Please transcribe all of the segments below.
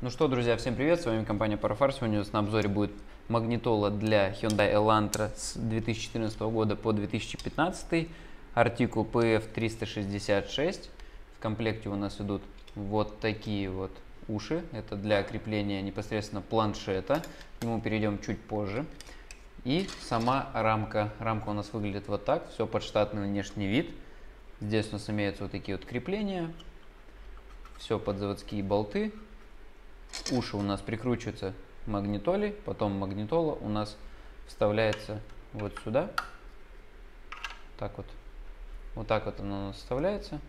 Ну что, друзья, всем привет, с вами компания Parafar. Сегодня у нас на обзоре будет магнитола для Hyundai Elantra с 2014 года по 2015, артикул PF366. В комплекте у нас идут вот такие вот уши, это для крепления непосредственно планшета, к нему перейдем чуть позже. И сама рамка, рамка у нас выглядит вот так, все под штатный внешний вид. Здесь у нас имеются вот такие вот крепления, все под заводские болты, уши у нас прикручиваются магнитолей, потом магнитола у нас вставляется вот сюда. Так вот. Вот так вот она у нас вставляется.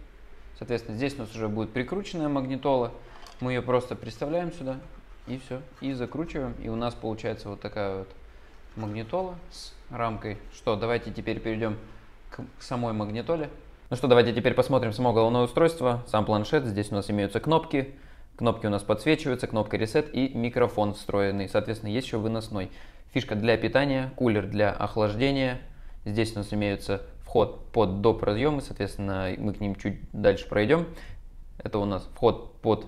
Соответственно, здесь у нас уже будет прикрученная магнитола. Мы ее просто приставляем сюда и все. И закручиваем. И у нас получается вот такая вот магнитола с рамкой. Что, давайте теперь перейдем к самой магнитоле. Ну что, давайте теперь посмотрим само головное устройство, сам планшет. Здесь у нас имеются кнопки, Кнопки у нас подсвечиваются, кнопка Reset и микрофон встроенный. Соответственно, есть еще выносной. Фишка для питания, кулер для охлаждения. Здесь у нас имеются вход под доп. разъемы, соответственно, мы к ним чуть дальше пройдем. Это у нас вход под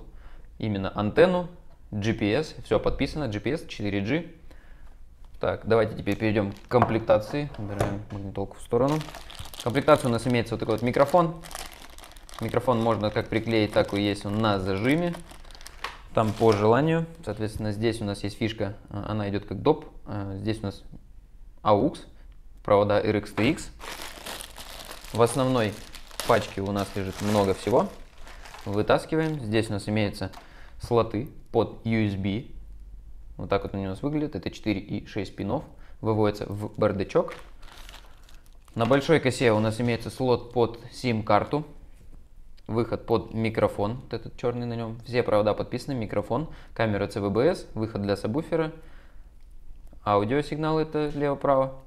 именно антенну, GPS, все подписано, GPS, 4G. Так, давайте теперь перейдем к комплектации. Убираем магнитолку в сторону. В у нас имеется вот такой вот микрофон. Микрофон можно как приклеить, так и есть он на зажиме там по желанию. Соответственно, здесь у нас есть фишка, э, она идет как доп. Э, здесь у нас AUX, провода RX-TX. В основной пачке у нас лежит много всего. Вытаскиваем. Здесь у нас имеются слоты под USB. Вот так вот они у нас выглядят. Это 4 и 6 пинов. Выводится в бардачок. На большой косе у нас имеется слот под SIM-карту выход под микрофон, вот этот черный на нем, все провода подписаны, микрофон, камера CVBS, выход для сабвуфера, аудиосигнал это лево-право,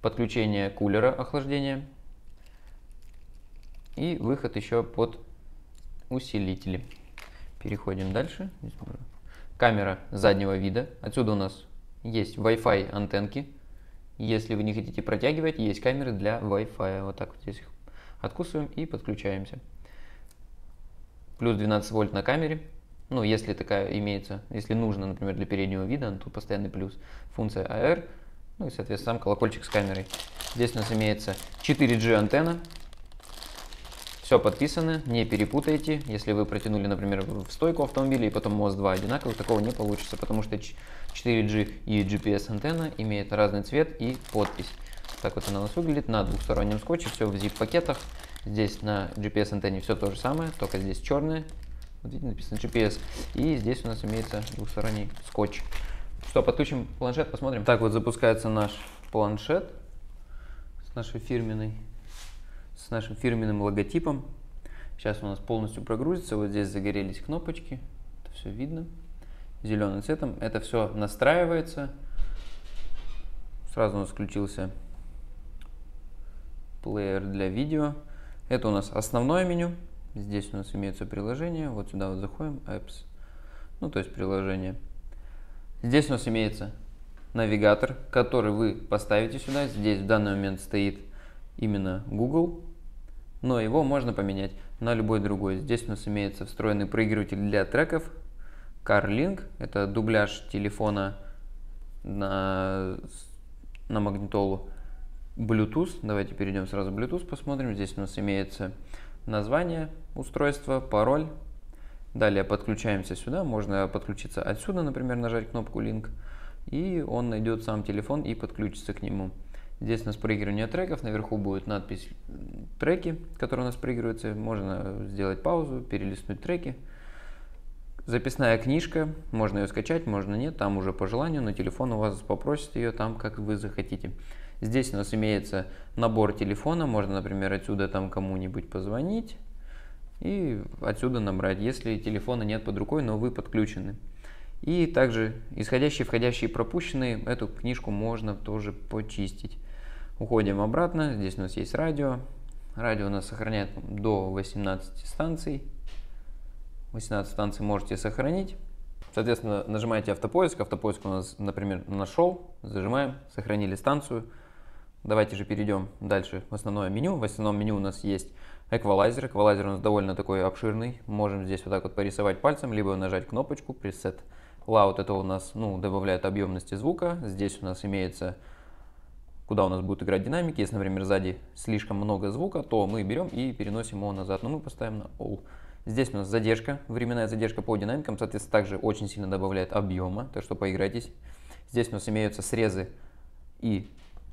подключение кулера охлаждения и выход еще под усилители. Переходим дальше. Камера заднего вида. Отсюда у нас есть Wi-Fi антенки. Если вы не хотите протягивать, есть камеры для Wi-Fi. Вот так вот здесь их откусываем и подключаемся плюс 12 вольт на камере. Ну, если такая имеется, если нужно, например, для переднего вида, тут постоянный плюс. Функция AR, ну и, соответственно, сам колокольчик с камерой. Здесь у нас имеется 4G антенна. Все подписано, не перепутайте. Если вы протянули, например, в стойку автомобиля и потом мост 2 одинаковых, такого не получится, потому что 4G и GPS антенна имеют разный цвет и подпись. Так вот она у нас выглядит на двухстороннем скотче, все в zip-пакетах. Здесь на GPS антенне все то же самое, только здесь черное. Вот видите, написано GPS. И здесь у нас имеется двухсторонний скотч. Что, подключим планшет, посмотрим. Так вот запускается наш планшет с нашей фирменной, с нашим фирменным логотипом. Сейчас у нас полностью прогрузится. Вот здесь загорелись кнопочки. Это все видно. Зеленым цветом. Это все настраивается. Сразу у нас включился плеер для видео. Это у нас основное меню. Здесь у нас имеется приложение. Вот сюда вот заходим, apps. Ну, то есть приложение. Здесь у нас имеется навигатор, который вы поставите сюда. Здесь в данный момент стоит именно Google, но его можно поменять на любой другой. Здесь у нас имеется встроенный проигрыватель для треков. CarLink – это дубляж телефона на, на магнитолу. Bluetooth. Давайте перейдем сразу в Bluetooth, посмотрим. Здесь у нас имеется название устройства, пароль. Далее подключаемся сюда. Можно подключиться отсюда, например, нажать кнопку Link. И он найдет сам телефон и подключится к нему. Здесь у нас проигрывание треков. Наверху будет надпись треки, которые у нас проигрываются. Можно сделать паузу, перелистнуть треки. Записная книжка, можно ее скачать, можно нет, там уже по желанию, но телефон у вас попросит ее там, как вы захотите. Здесь у нас имеется набор телефона, можно, например, отсюда там кому-нибудь позвонить и отсюда набрать, если телефона нет под рукой, но вы подключены. И также исходящие, входящие, пропущенные, эту книжку можно тоже почистить. Уходим обратно, здесь у нас есть радио. Радио у нас сохраняет до 18 станций. 18 станций можете сохранить. Соответственно, нажимаете автопоиск, автопоиск у нас, например, нашел, зажимаем, сохранили станцию. Давайте же перейдем дальше в основное меню. В основном меню у нас есть эквалайзер. Эквалайзер у нас довольно такой обширный. Можем здесь вот так вот порисовать пальцем, либо нажать кнопочку Preset Loud. Это у нас ну, добавляет объемности звука. Здесь у нас имеется куда у нас будут играть динамики. Если, например, сзади слишком много звука, то мы берем и переносим его назад. Но мы поставим на All. Здесь у нас задержка, временная задержка по динамикам, соответственно, также очень сильно добавляет объема, так что поиграйтесь. Здесь у нас имеются срезы и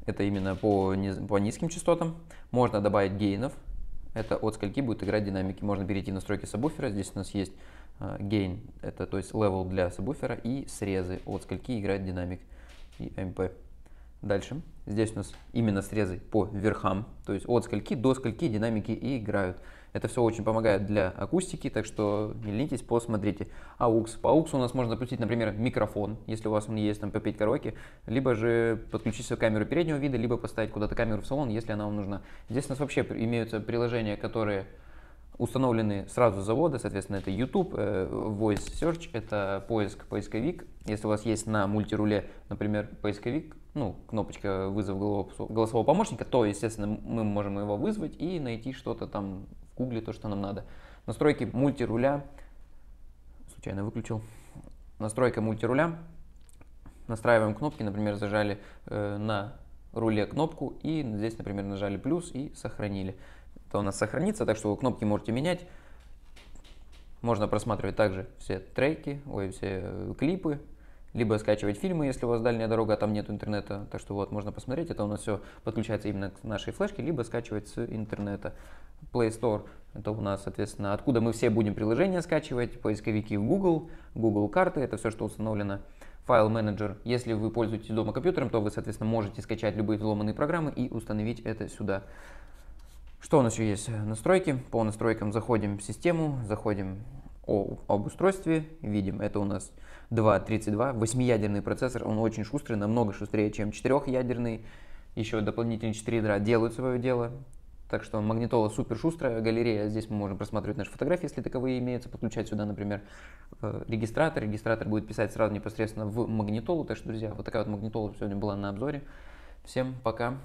это именно по, по низким частотам. Можно добавить гейнов, это от скольки будет играть динамики. Можно перейти в настройки сабвуфера, здесь у нас есть гейн, uh, это то есть level для сабвуфера и срезы, от скольки играет динамик и MP. Дальше, здесь у нас именно срезы по верхам, то есть от скольки до скольки динамики и играют. Это все очень помогает для акустики, так что не ленитесь, посмотрите. AUX. По AUX у нас можно запустить, например, микрофон, если у вас он есть, там, попеть караоке, либо же подключить свою камеру переднего вида, либо поставить куда-то камеру в салон, если она вам нужна. Здесь у нас вообще имеются приложения, которые установлены сразу с завода, соответственно, это YouTube, э, Voice Search, это поиск, поисковик. Если у вас есть на мультируле, например, поисковик, ну, кнопочка вызов голосового помощника, то, естественно, мы можем его вызвать и найти что-то там гугле, то, что нам надо. Настройки мультируля, случайно выключил, настройка мультируля, настраиваем кнопки, например, зажали э, на руле кнопку и здесь, например, нажали плюс и сохранили. То у нас сохранится, так что вы кнопки можете менять. Можно просматривать также все треки, ой, все э, клипы, либо скачивать фильмы, если у вас дальняя дорога, а там нет интернета. Так что вот, можно посмотреть, это у нас все подключается именно к нашей флешке, либо скачивать с интернета. Play Store, это у нас, соответственно, откуда мы все будем приложения скачивать, поисковики в Google, Google карты, это все, что установлено. Файл менеджер, если вы пользуетесь дома компьютером, то вы, соответственно, можете скачать любые взломанные программы и установить это сюда. Что у нас еще есть? Настройки. По настройкам заходим в систему, заходим о, об устройстве, видим, это у нас 2.32, 8-ядерный процессор, он очень шустрый, намного шустрее, чем 4-ядерный. Еще дополнительные 4 ядра делают свое дело. Так что магнитола супер шустрая, галерея, здесь мы можем просматривать наши фотографии, если таковые имеются, подключать сюда, например, э, регистратор. Регистратор будет писать сразу непосредственно в магнитолу. Так что, друзья, вот такая вот магнитола сегодня была на обзоре. Всем пока!